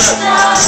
Stop.